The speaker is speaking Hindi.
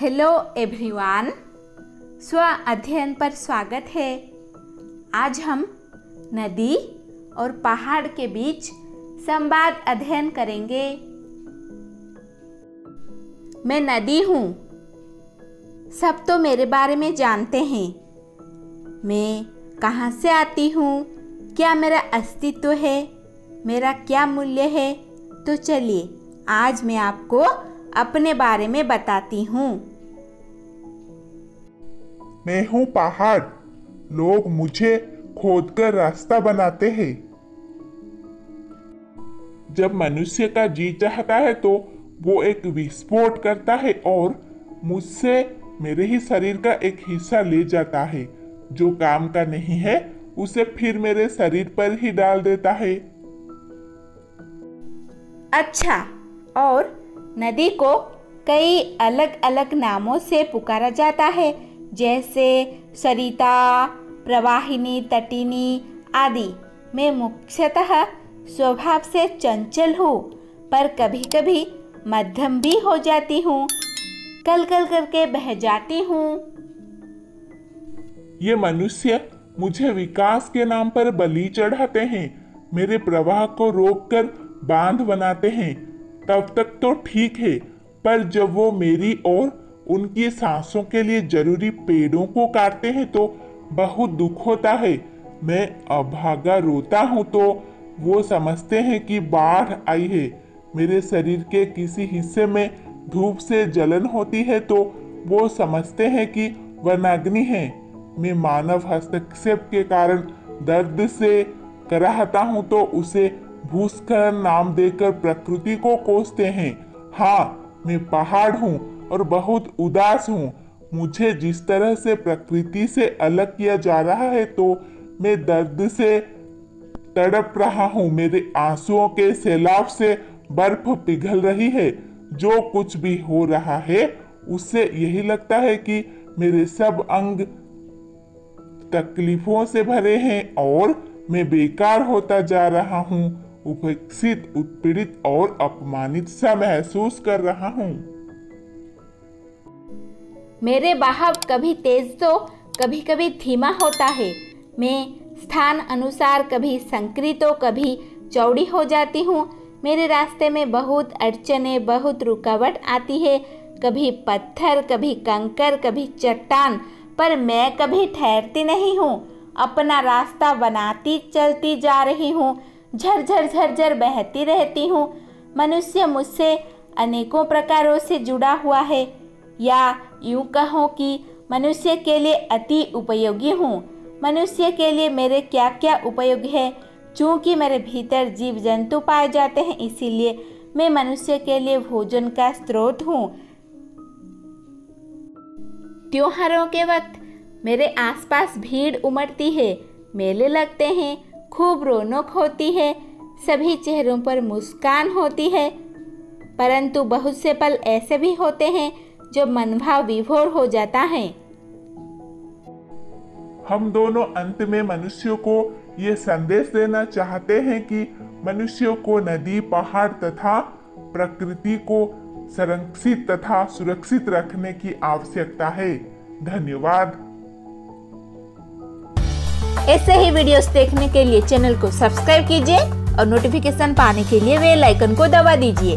हेलो एवरीवन स्व अध्ययन पर स्वागत है। आज हम नदी और पहाड़ के बीच संवाद अध्ययन करेंगे। मैं नदी हूँ। सब तो मेरे बारे में जानते हैं। मैं कहाँ से आती हूँ? क्या मेरा अस्तित्व है? मेरा क्या मूल्य है? तो चलिए, आज मैं आपको अपने बारे में बताती हूँ। मैं हूँ पहाड़। लोग मुझे खोदकर रास्ता बनाते हैं। जब मनुष्य का जी चाहता है तो वो एक विस्फोट करता है और मुझसे मेरे ही शरीर का एक हिस्सा ले जाता है। जो काम का नहीं है उसे फिर मेरे शरीर पर ही डाल देता है। अच्छा और नदी को कई अलग अलग नामों से पुकारा जाता है, जैसे सरिता, प्रवाहिनी, तटिनी आदि। मैं मुख्यतः स्वभाव से चंचल हूँ, पर कभी कभी मध्यम भी हो जाती हूँ। कल कल करके बह जाती हूँ। ये मनुष्य मुझे विकास के नाम पर बलि चढ़ाते हैं, मेरे प्रवाह को रोककर बाँध बनाते हैं। तब तक तो ठीक है, पर जब वो मेरी और उनकी सांसों के लिए ज़रूरी पेड़ों को काटते हैं तो बहुत दुख होता है। मैं अभागा रोता हूँ तो वो समझते हैं कि बाढ़ आई है। मेरे शरीर के किसी हिस्से में धूप से जलन होती है तो वो समझते हैं कि वनाग्नि है। मैं मानव हस्तक्षेप के कारण दर्द से कराहता हूँ तो उसे भूस्खलन नाम देकर प्रकृति को कोसते हैं। हाँ मैं पहाड़ हूँ और बहुत उदास हूँ। मुझे जिस तरह से प्रकृति से अलग किया जा रहा है तो मैं दर्द से तड़प रहा हूँ। मेरे आंसुओं के सैलाब से बर्फ़ पिघल रही है। जो कुछ भी हो रहा है, उससे यही लगता है कि मेरे सब अंग तकलीफों से भरे हैं और मैं बेकार होता जा रहा हूँ। उपेक्षित उत्पीड़ित और अपमानित सा महसूस कर रहा हूँ। मेरे बहाव कभी तेज तो कभी कभी धीमा होता है। मैं स्थान अनुसार कभी संकरी तो कभी चौड़ी हो जाती हूँ। मेरे रास्ते में बहुत अड़चने, बहुत रुकावट आती है। कभी पत्थर, कभी कंकर, कभी चट्टान, पर मैं कभी ठहरती नहीं हूँ। अपना रास्ता बनाती, चलती जा रही हूँ। झरझर झरझर बहती रहती हूँ। मनुष्य मुझसे अनेकों प्रकारों से जुड़ा हुआ है। या यूँ कहो कि मनुष्य के लिए अति उपयोगी हूँ। मनुष्य के लिए मेरे क्या क्या उपयोग है? चूँकि मेरे भीतर जीव जंतु पाए जाते हैं, इसीलिए मैं मनुष्य के लिए भोजन का स्रोत हूँ। त्योहारों के वक्त मेरे आसपास भीड़ उमड़ती है, मेले लगते हैं खूब रौनक होती है, सभी चेहरों पर मुस्कान होती है। परंतु बहुत से पल ऐसे भी होते हैं जो मनभाव विभोर हो जाता है। हम दोनों अंत में मनुष्यों को ये संदेश देना चाहते हैं कि मनुष्यों को नदी, पहाड़ तथा प्रकृति को संरक्षित तथा सुरक्षित रखने की आवश्यकता है। धन्यवाद। ऐसे ही वीडियोस देखने के लिए चैनल को सब्सक्राइब कीजिए और नोटिफिकेशन पाने के लिए बेल आइकन को दबा दीजिए।